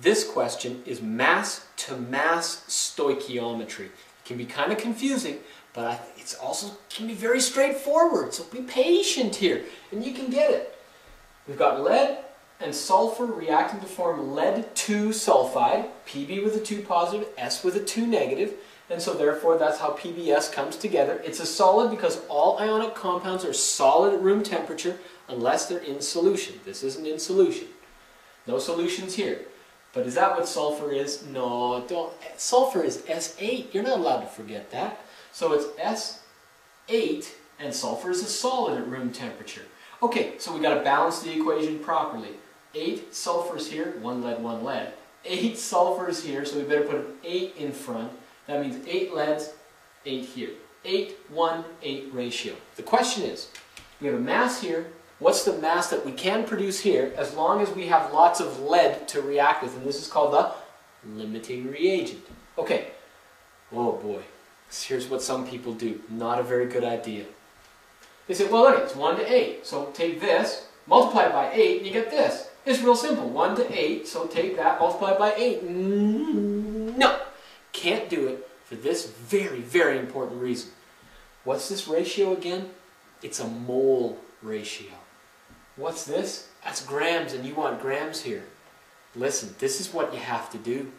This question is mass to mass stoichiometry. It can be kind of confusing, but it's also can be very straightforward. So be patient here, and you can get it. We've got lead and sulfur reacting to form lead 2 sulfide, Pb with a 2 positive, S with a 2 negative, and so therefore that's how PbS comes together. It's a solid because all ionic compounds are solid at room temperature unless they're in solution. This isn't in solution. No solutions here. But is that what sulfur is? No, don't. Sulfur is S8. You're not allowed to forget that. So it's S8 and sulfur is a solid at room temperature. Okay, so we've got to balance the equation properly. 8 sulfurs here, 1 lead, 1 lead. 8 sulfurs here, so we better put an 8 in front. That means 8 leads, 8 here. 8, 1, 8 ratio. The question is, we have a mass here. What's the mass that we can produce here as long as we have lots of lead to react with? And this is called the limiting reagent. Okay. Oh boy. Here's what some people do. Not a very good idea. They say, well, look, it's 1 to 8. So take this, multiply it by 8, and you get this. It's real simple. 1 to 8, so take that, multiply by 8. Mm, no. Can't do it for this very, very important reason. What's this ratio again? It's a mole ratio. What's this? That's grams, and you want grams here. Listen, this is what you have to do.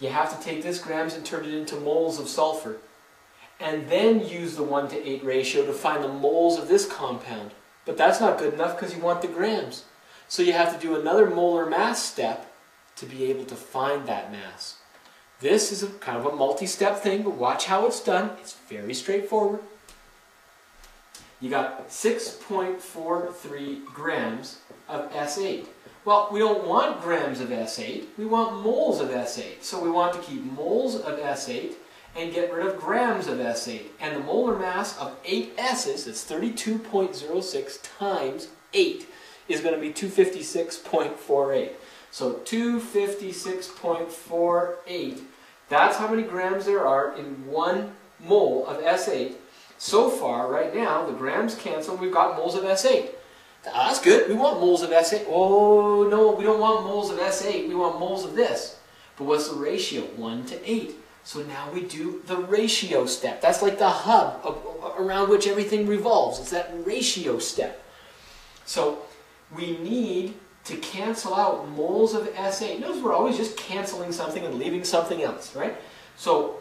You have to take this grams and turn it into moles of sulfur, and then use the 1 to 8 ratio to find the moles of this compound. But that's not good enough because you want the grams. So you have to do another molar mass step to be able to find that mass. This is a kind of a multi-step thing, but watch how it's done. It's very straightforward. You got 6.43 grams of S8. Well, we don't want grams of S8, we want moles of S8. So we want to keep moles of S8 and get rid of grams of S8. And the molar mass of 8 S's, that's 32.06 times 8, is going to be 256.48. So 256.48 that's how many grams there are in one mole of S8. So far, right now, the grams cancel, we've got moles of S8. That's good. We want moles of S8. Oh, no, we don't want moles of S8. We want moles of this. But what's the ratio? 1 to 8. So now we do the ratio step. That's like the hub of, around which everything revolves. It's that ratio step. So we need to cancel out moles of S8. Notice we're always just canceling something and leaving something else, right? So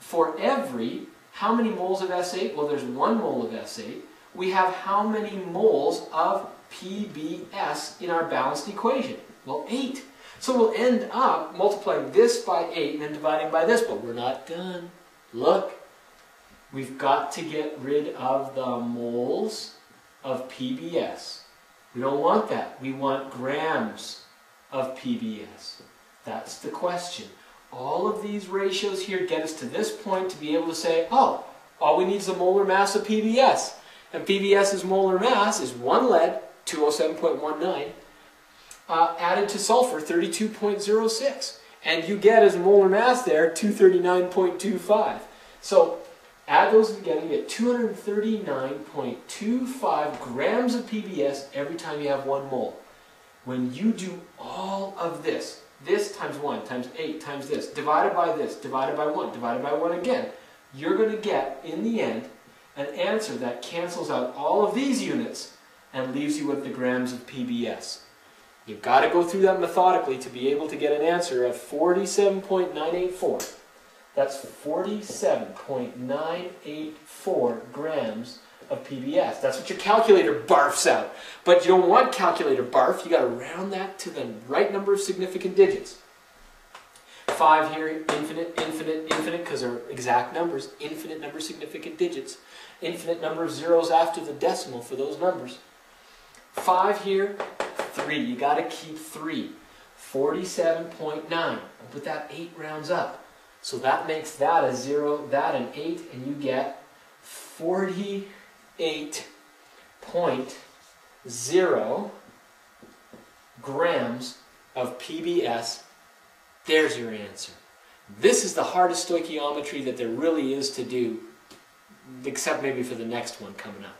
for every, how many moles of S8? Well, there's one mole of S8. We have how many moles of PbS in our balanced equation? Well, 8. So we'll end up multiplying this by 8 and then dividing by this, but we're not done. Look, we've got to get rid of the moles of PbS. We don't want that. We want grams of PbS. That's the question. All of these ratios here get us to this point to be able to say, oh, all we need is the molar mass of PbS. And PbS's molar mass is 1 lead, 207.19, uh, added to sulfur, 32.06. And you get as molar mass there, 239.25. So Add those together, you get 239.25 grams of PbS every time you have one mole. When you do all of this, this times 1 times 8 times this, divided by this, divided by 1, divided by 1 again, you're going to get, in the end, an answer that cancels out all of these units and leaves you with the grams of PbS. You've got to go through that methodically to be able to get an answer of 47.984. That's 47.984 grams of PbS. That's what your calculator barfs out. But you don't want calculator barf. You got to round that to the right number of significant digits. 5 here, infinite, infinite, infinite, because they're exact numbers. Infinite number of significant digits. Infinite number of zeros after the decimal for those numbers. 5 here, 3. You got to keep 3. 47.9. But that 8 rounds up. So that makes that a 0, that an 8, and you get 48.0 grams of PbS. There's your answer. This is the hardest stoichiometry that there really is to do, except maybe for the next one coming up.